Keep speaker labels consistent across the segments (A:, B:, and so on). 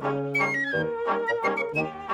A: Thank you.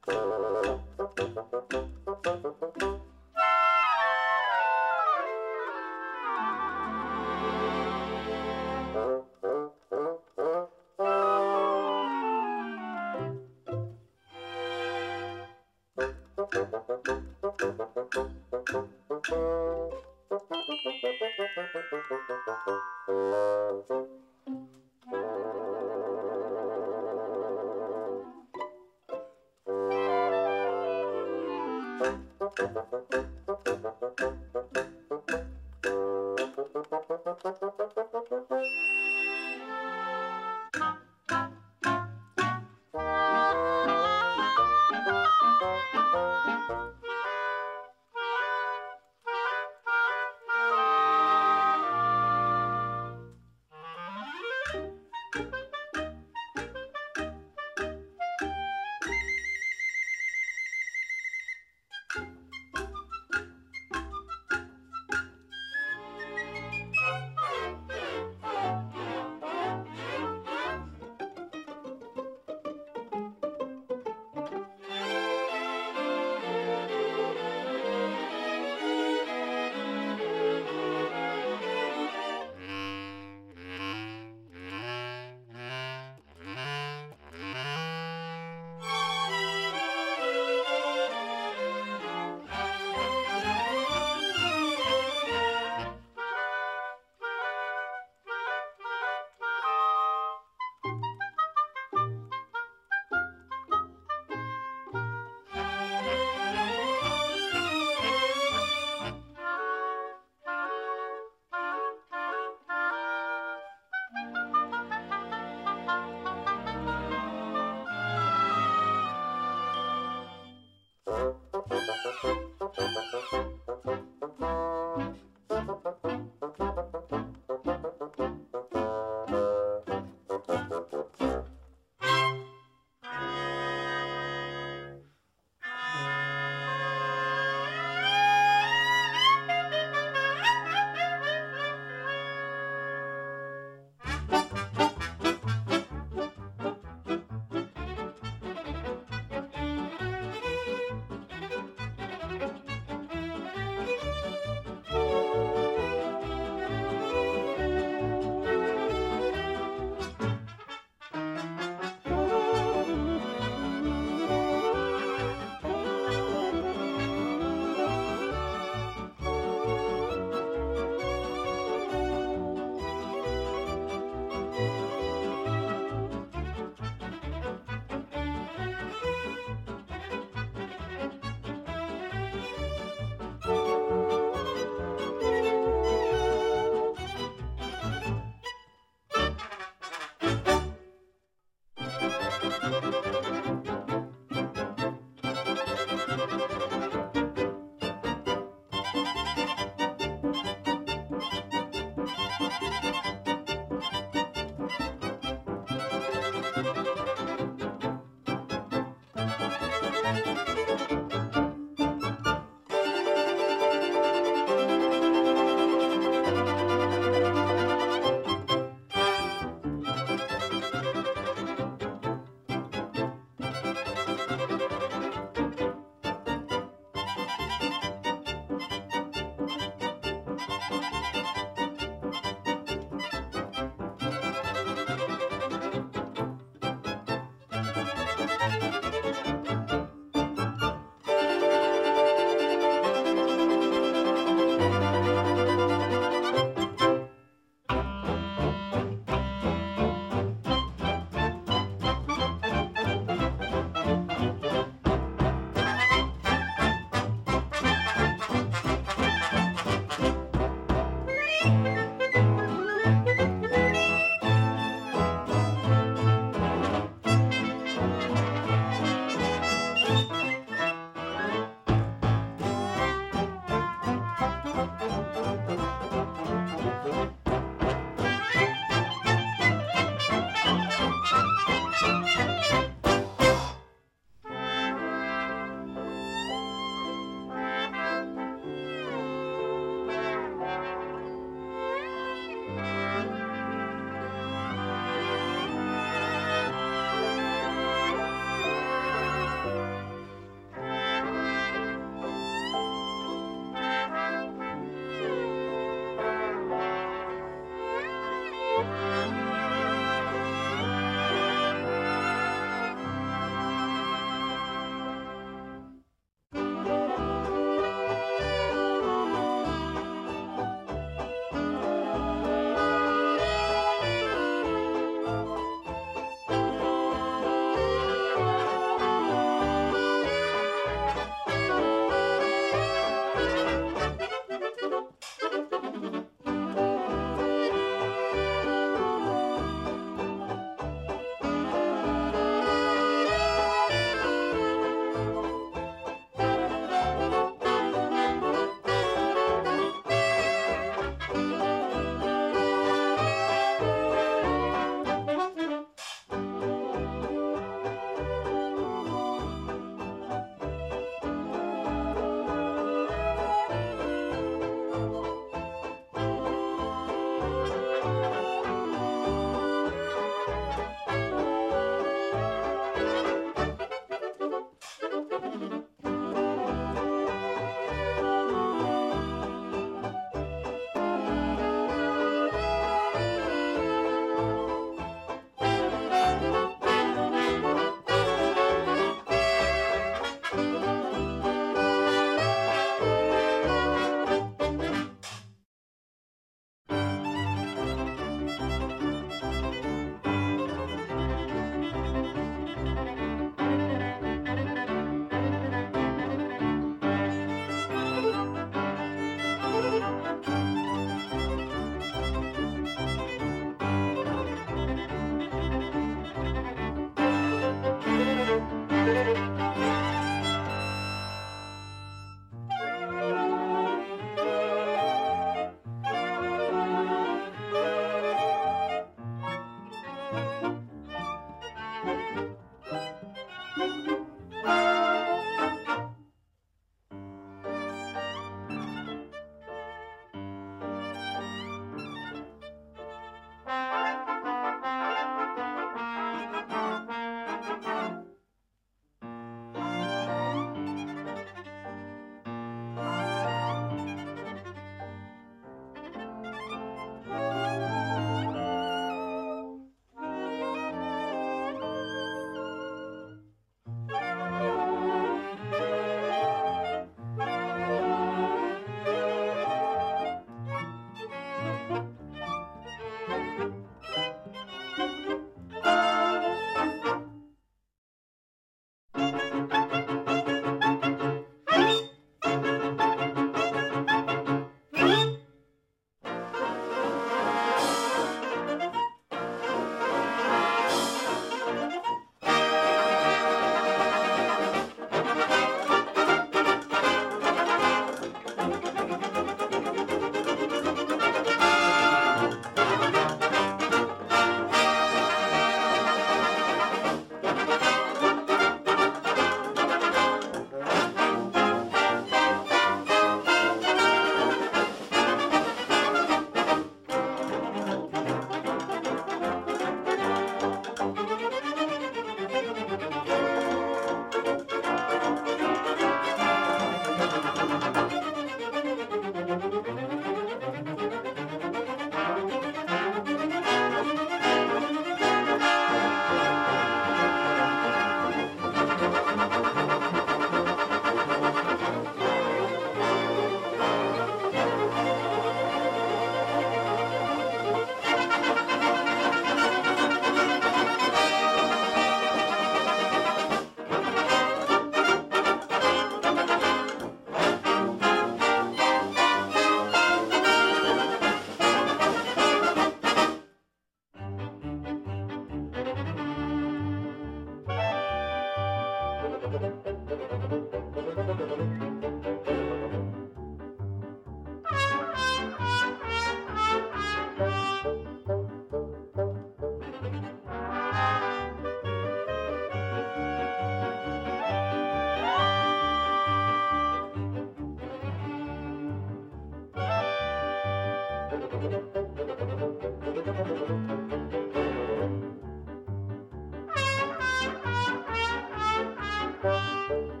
A: Thank